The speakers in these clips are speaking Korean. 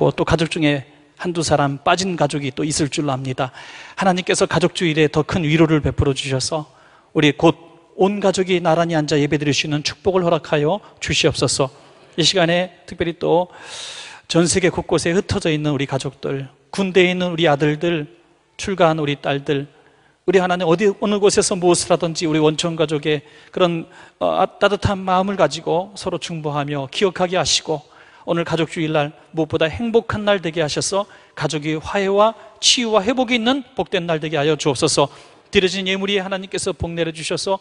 하고 또 가족 중에 한두 사람 빠진 가족이 또 있을 줄로 압니다. 하나님께서 가족 주일에 더 큰 위로를 베풀어 주셔서 우리 곧 온 가족이 나란히 앉아 예배 드릴 수 있는 축복을 허락하여 주시옵소서. 이 시간에 특별히 또 전 세계 곳곳에 흩어져 있는 우리 가족들, 군대에 있는 우리 아들들, 출가한 우리 딸들, 우리 하나님 어디 어느 곳에서 무엇을 하든지 우리 원천 가족의 그런 어, 따뜻한 마음을 가지고 서로 중보하며 기억하게 하시고 오늘 가족 주일날 무엇보다 행복한 날 되게 하셔서 가족이 화해와 치유와 회복이 있는 복된 날 되게 하여 주옵소서. 드려진 예물이 하나님께서 복 내려 주셔서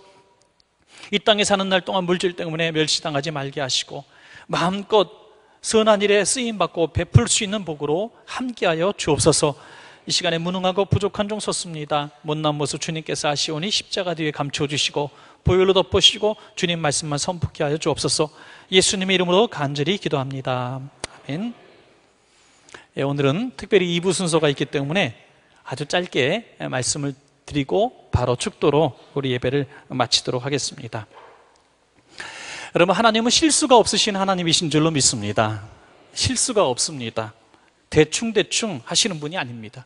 이 땅에 사는 날 동안 물질 때문에 멸시당하지 말게 하시고 마음껏 선한 일에 쓰임 받고 베풀 수 있는 복으로 함께하여 주옵소서. 이 시간에 무능하고 부족한 종 섰습니다. 못난 모습 주님께서 아시오니 십자가 뒤에 감춰 주시고 보혈로 덮으시고 주님 말씀만 선포케 하여 주옵소서. 예수님의 이름으로 간절히 기도합니다. 아멘. 예, 오늘은 특별히 2부 순서가 있기 때문에 아주 짧게 말씀을 드리고 바로 축도로 우리 예배를 마치도록 하겠습니다. 여러분 하나님은 실수가 없으신 하나님이신 줄로 믿습니다. 실수가 없습니다. 대충대충 하시는 분이 아닙니다.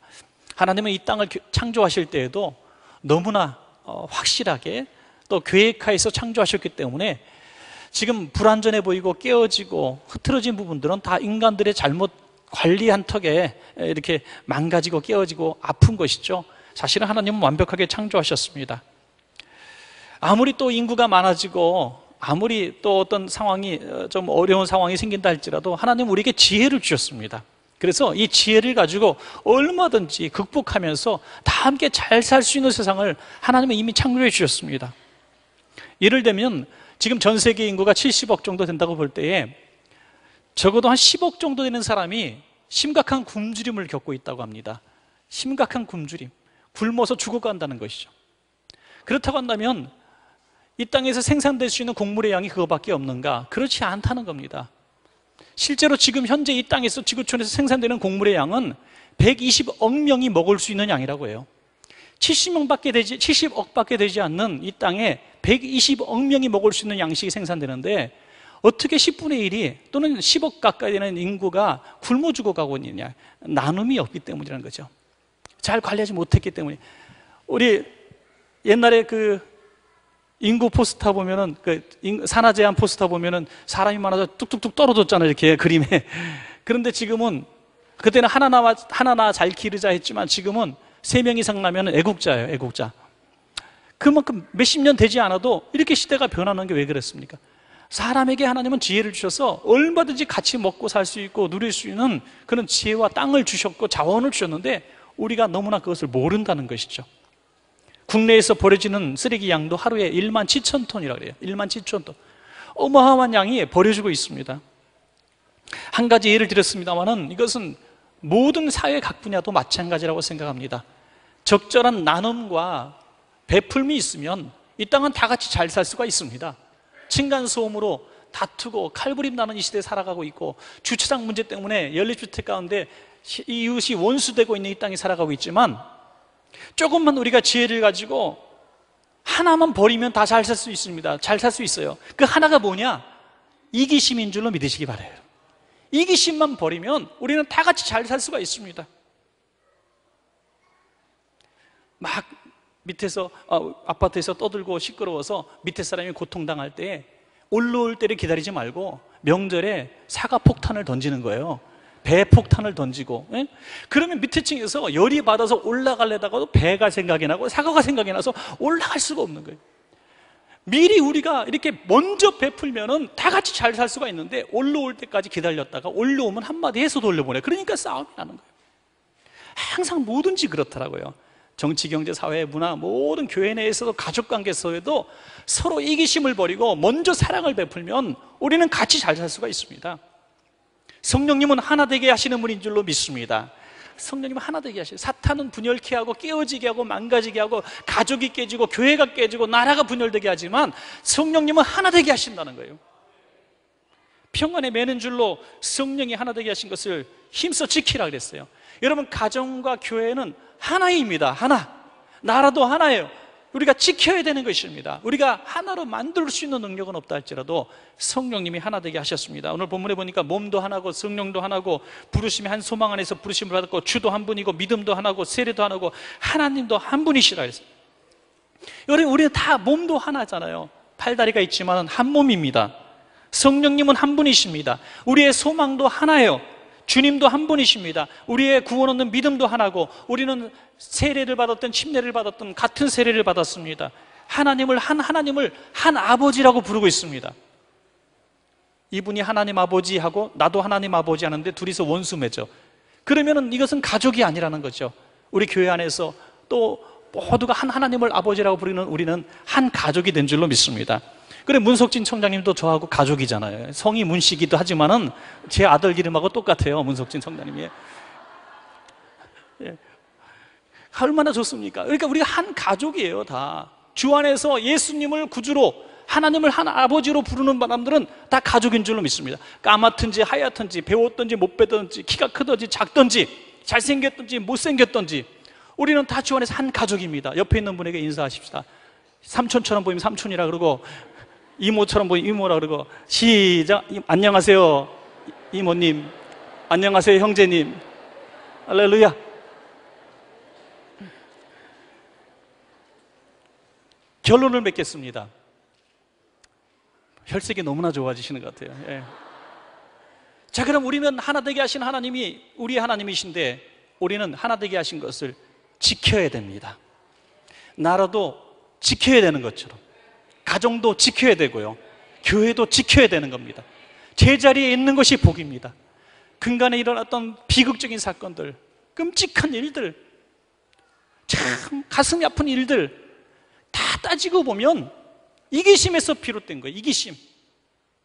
하나님은 이 땅을 창조하실 때에도 너무나 어, 확실하게 또 계획하에서 창조하셨기 때문에 지금 불완전해 보이고 깨어지고 흐트러진 부분들은 다 인간들의 잘못 관리한 턱에 이렇게 망가지고 깨어지고 아픈 것이죠. 사실은 하나님은 완벽하게 창조하셨습니다. 아무리 또 인구가 많아지고 아무리 또 어떤 상황이 어, 좀 어려운 상황이 생긴다 할지라도 하나님 우리에게 지혜를 주셨습니다. 그래서 이 지혜를 가지고 얼마든지 극복하면서 다 함께 잘 살 수 있는 세상을 하나님은 이미 창조해 주셨습니다. 예를 들면 지금 전 세계 인구가 70억 정도 된다고 볼 때에 적어도 한 10억 정도 되는 사람이 심각한 굶주림을 겪고 있다고 합니다. 심각한 굶주림. 굶어서 죽어간다는 것이죠. 그렇다고 한다면 이 땅에서 생산될 수 있는 곡물의 양이 그거밖에 없는가? 그렇지 않다는 겁니다. 실제로 지금 현재 이 땅에서 지구촌에서 생산되는 곡물의 양은 120억 명이 먹을 수 있는 양이라고 해요. 70명밖에 되지 70억밖에 되지 않는 이 땅에 120억 명이 먹을 수 있는 양식이 생산되는데 어떻게 10분의 1이 또는 10억 가까이 되는 인구가 굶어 죽어가고 있느냐? 나눔이 없기 때문이라는 거죠. 잘 관리하지 못했기 때문에 우리 옛날에 그 인구 포스터 보면은 그 산하 제한 포스터 보면은 사람이 많아서 뚝뚝뚝 떨어졌잖아요 이렇게 그림에 그런데 지금은 그때는 하나 나와 하나 나 잘 기르자 했지만 지금은 세 명 이상 나면 애국자예요 애국자 그만큼 몇십 년 되지 않아도 이렇게 시대가 변하는 게 왜 그랬습니까? 사람에게 하나님은 지혜를 주셔서 얼마든지 같이 먹고 살 수 있고 누릴 수 있는 그런 지혜와 땅을 주셨고 자원을 주셨는데 우리가 너무나 그것을 모른다는 것이죠. 국내에서 버려지는 쓰레기 양도 하루에 1만 7천 톤이라고 그래요. 1만 7천 톤. 어마어마한 양이 버려지고 있습니다. 한 가지 예를 들었습니다만은 이것은 모든 사회 각 분야도 마찬가지라고 생각합니다. 적절한 나눔과 베풀미 있으면 이 땅은 다 같이 잘 살 수가 있습니다. 층간소음으로 다투고 칼부림 나는 이 시대에 살아가고 있고 주차장 문제 때문에 연립주택 가운데 이웃이 원수되고 있는 이 땅에 살아가고 있지만 조금만 우리가 지혜를 가지고 하나만 버리면 다 잘 살 수 있습니다. 잘 살 수 있어요. 그 하나가 뭐냐? 이기심인 줄로 믿으시기 바래요. 이기심만 버리면 우리는 다 같이 잘 살 수가 있습니다. 막 밑에서 어, 아파트에서 떠들고 시끄러워서 밑에 사람이 고통당할 때 올라올 때를 기다리지 말고 명절에 사과 폭탄을 던지는 거예요. 배 폭탄을 던지고 예? 그러면 밑에 층에서 열이 받아서 올라갈래다가도 배가 생각이 나고 사과가 생각이 나서 올라갈 수가 없는 거예요 미리 우리가 이렇게 먼저 베풀면은 다 같이 잘 살 수가 있는데 올라올 때까지 기다렸다가 올라오면 한마디 해서 돌려보내 그러니까 싸움이 나는 거예요 항상 뭐든지 그렇더라고요 정치, 경제, 사회, 문화 모든 교회 내에서도 가족 관계 속에도 서로 이기심을 버리고 먼저 사랑을 베풀면 우리는 같이 잘 살 수가 있습니다 성령님은 하나 되게 하시는 분인 줄로 믿습니다. 성령님은 하나 되게 하시요 사탄은 분열케 하고 깨어지게 하고 망가지게 하고 가족이 깨지고 교회가 깨지고 나라가 분열되게 하지만 성령님은 하나 되게 하신다는 거예요. 평안에 매는 줄로 성령이 하나 되게 하신 것을 힘써 지키라 그랬어요. 여러분 가정과 교회는 하나입니다. 하나. 나라도 하나예요. 우리가 지켜야 되는 것입니다. 우리가 하나로 만들 수 있는 능력은 없다 할지라도 성령님이 하나 되게 하셨습니다. 오늘 본문에 보니까 몸도 하나고 성령도 하나고 부르심이 한 소망 안에서 부르심을 받았고 주도 한 분이고 믿음도 하나고 세례도 하나고 하나님도 한 분이시라 했어요. 여러분 우리는 다 몸도 하나잖아요. 팔다리가 있지만 한 몸입니다. 성령님은 한 분이십니다. 우리의 소망도 하나예요. 주님도 한 분이십니다. 우리의 구원 얻는 믿음도 하나고 우리는 세례를 받았던 침례를 받았던 같은 세례를 받았습니다. 하나님을 한 하나님을 한 아버지라고 부르고 있습니다. 이분이 하나님 아버지 하고 나도 하나님 아버지 하는데 둘이서 원수 맺어. 그러면은 이것은 가족이 아니라는 거죠. 우리 교회 안에서 또 모두가 한 하나님을 아버지라고 부르는 우리는 한 가족이 된 줄로 믿습니다. 그래 문석진 청장님도 저하고 가족이잖아요. 성이 문씨기도 하지만은 제 아들 이름하고 똑같아요. 문석진 청장님이. 예. 얼마나 좋습니까? 그러니까 우리가 한 가족이에요, 다. 주 안에서 예수님을 구주로 하나님을 한 아버지로 부르는 사람들은 다 가족인 줄로 믿습니다. 까맣든지 하얗든지 배웠든지 못 배든지 키가 크든지 작든지 잘생겼든지 못생겼든지 우리는 다 주 안에서 한 가족입니다. 옆에 있는 분에게 인사하십시다. 삼촌처럼 보이면 삼촌이라 그러고 이모처럼 보이면 이모라 그러고 시작 안녕하세요 이모님 안녕하세요 형제님 할렐루야 결론을 맺겠습니다. 혈색이 너무나 좋아지시는 것 같아요. 예. 자, 그럼 우리는 하나 되게 하신 하나님이 우리의 하나님이신데 우리는 하나 되게 하신 것을 지켜야 됩니다. 나라도 지켜야 되는 것처럼 가정도 지켜야 되고요. 교회도 지켜야 되는 겁니다. 제자리에 있는 것이 복입니다. 근간에 일어났던 비극적인 사건들, 끔찍한 일들, 참 가슴이 아픈 일들, 다 따지고 보면 이기심에서 비롯된 거예요. 이기심.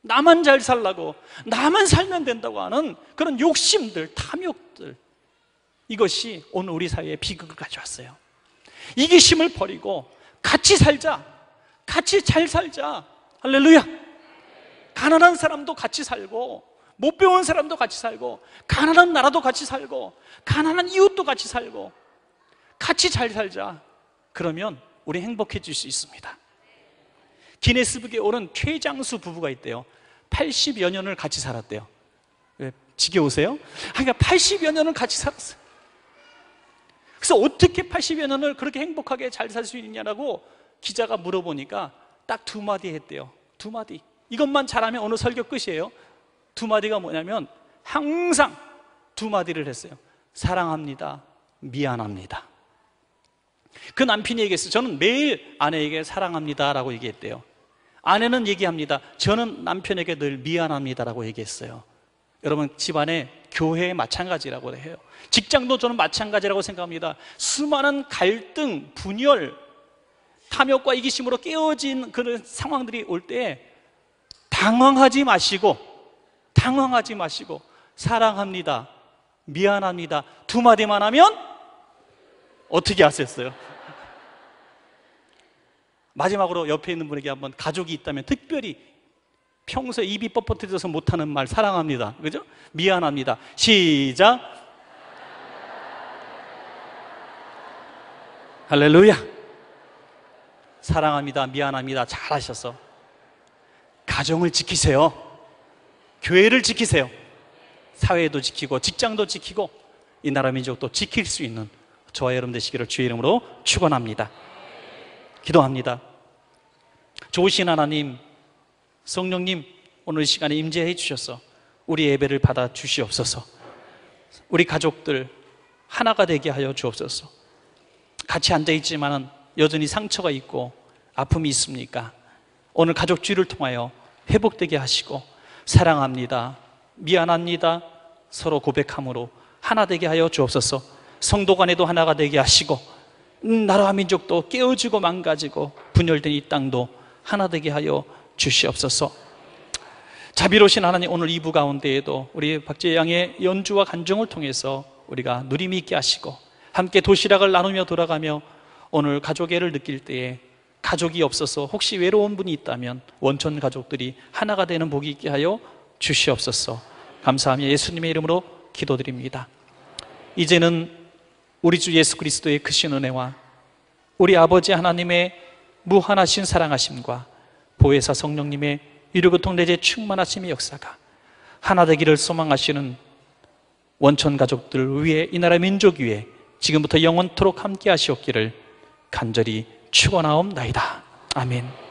나만 잘 살라고, 나만 살면 된다고 하는 그런 욕심들, 탐욕들. 이것이 오늘 우리 사회에 비극을 가져왔어요. 이기심을 버리고 같이 살자. 같이 잘 살자. 할렐루야. 가난한 사람도 같이 살고, 못 배운 사람도 같이 살고, 가난한 나라도 같이 살고, 가난한 이웃도 같이 살고, 같이 잘 살자. 그러면 우리 행복해질 수 있습니다. 기네스북에 오른 최장수 부부가 있대요. 80여 년을 같이 살았대요. 왜? 지겨우세요? 그러니까 80여 년을 같이 살았어요. 그래서 어떻게 80여 년을 그렇게 행복하게 잘 살 수 있냐라고 기자가 물어보니까 딱 두 마디 했대요. 두 마디. 이것만 잘하면 오늘 설교 끝이에요. 두 마디가 뭐냐면 항상 두 마디를 했어요. 사랑합니다. 미안합니다. 그 남편이 얘기했어요. 저는 매일 아내에게 사랑합니다라고 얘기했대요. 아내는 얘기합니다. 저는 남편에게 늘 미안합니다라고 얘기했어요. 여러분 집안에 교회에 마찬가지라고 해요. 직장도 저는 마찬가지라고 생각합니다. 수많은 갈등, 분열, 탐욕과 이기심으로 깨어진 그런 상황들이 올 때 당황하지 마시고 당황하지 마시고 사랑합니다. 미안합니다. 두 마디만 하면 어떻게 하셨어요? 마지막으로 옆에 있는 분에게 한번 가족이 있다면 특별히 평소에 입이 뻣뻣해져서 못하는 말 사랑합니다. 그죠? 미안합니다. 시작. 할렐루야. 사랑합니다. 미안합니다. 잘하셔서 가정을 지키세요. 교회를 지키세요. 사회도 지키고 직장도 지키고 이 나라 민족도 지킬 수 있는 저와 여러분 되시기를 주의 이름으로 축원합니다. 기도합니다. 좋으신 하나님, 성령님, 오늘 시간에 임재해 주셔서 우리 예배를 받아 주시옵소서. 우리 가족들 하나가 되게 하여 주옵소서. 같이 앉아 있지만은 여전히 상처가 있고 아픔이 있습니까? 오늘 가족 주의를 통하여 회복되게 하시고 사랑합니다. 미안합니다. 서로 고백함으로 하나 되게 하여 주옵소서. 성도 간에도 하나가 되게 하시고 음, 나라와 민족도 깨어지고 망가지고 분열된 이 땅도 하나 되게 하여 주시옵소서. 자비로우신 하나님 오늘 이부 가운데에도 우리 박재 양의 연주와 간정을 통해서 우리가 누림 있게 하시고 함께 도시락을 나누며 돌아가며 오늘 가족애를 느낄 때에 가족이 없어서 혹시 외로운 분이 있다면 원천 가족들이 하나가 되는 복이 있게 하여 주시옵소서. 감사하며 예수님의 이름으로 기도드립니다. 이제는 우리 주 예수 그리스도의 크신 은혜와 우리 아버지 하나님의 무한하신 사랑하심과 보혜사 성령님의 유료교통 내재 충만하심의 역사가 하나 되기를 소망하시는 원천 가족들 위해 이 나라 민족 위에 지금부터 영원토록 함께 하시옵기를 간절히 축원하옵나이다. 아멘.